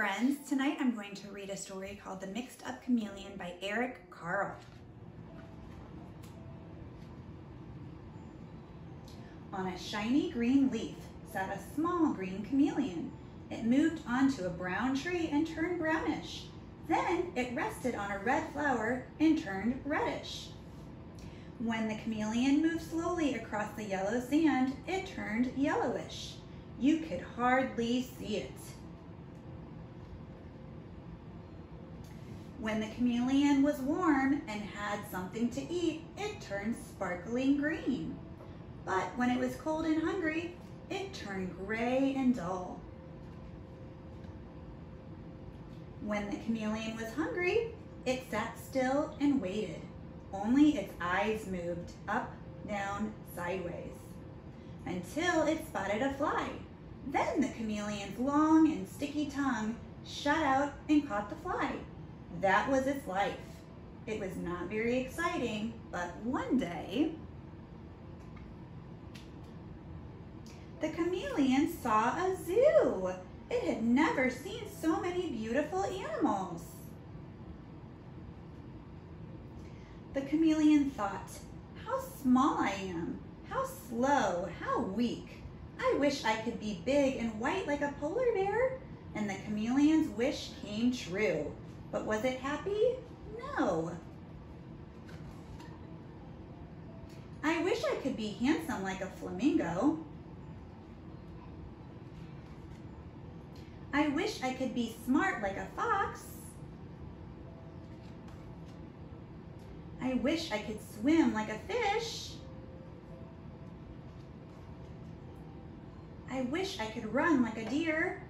friends. Tonight I'm going to read a story called The Mixed Up Chameleon by Eric Carle. On a shiny green leaf sat a small green chameleon. It moved onto a brown tree and turned brownish. Then it rested on a red flower and turned reddish. When the chameleon moved slowly across the yellow sand, it turned yellowish. You could hardly see it. When the chameleon was warm and had something to eat, it turned sparkling green. But when it was cold and hungry, it turned gray and dull. When the chameleon was hungry, it sat still and waited. Only its eyes moved up, down, sideways, until it spotted a fly. Then the chameleon's long and sticky tongue shot out and caught the fly. That was its life. It was not very exciting, but one day, the chameleon saw a zoo. It had never seen so many beautiful animals. The chameleon thought, how small I am, how slow, how weak. I wish I could be big and white like a polar bear. And the chameleon's wish came true. But was it happy? No. I wish I could be handsome like a flamingo. I wish I could be smart like a fox. I wish I could swim like a fish. I wish I could run like a deer.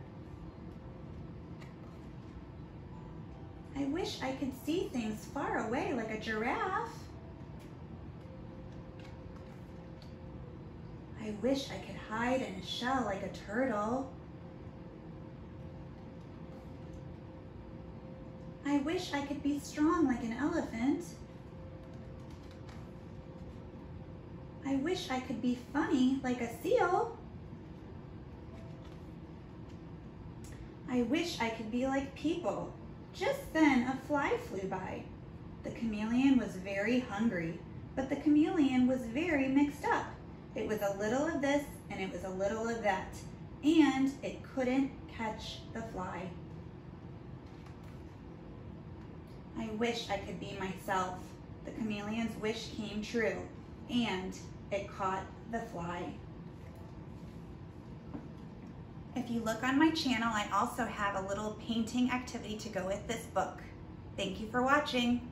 I wish I could see things far away like a giraffe. I wish I could hide in a shell like a turtle. I wish I could be strong like an elephant. I wish I could be funny like a seal. I wish I could be like people. Just then a fly flew by. The chameleon was very hungry, but the chameleon was very mixed up. It was a little of this and it was a little of that, and it couldn't catch the fly. I wish I could be myself. The chameleon's wish came true, and it caught the fly. If you look on my channel, I also have a little painting activity to go with this book. Thank you for watching.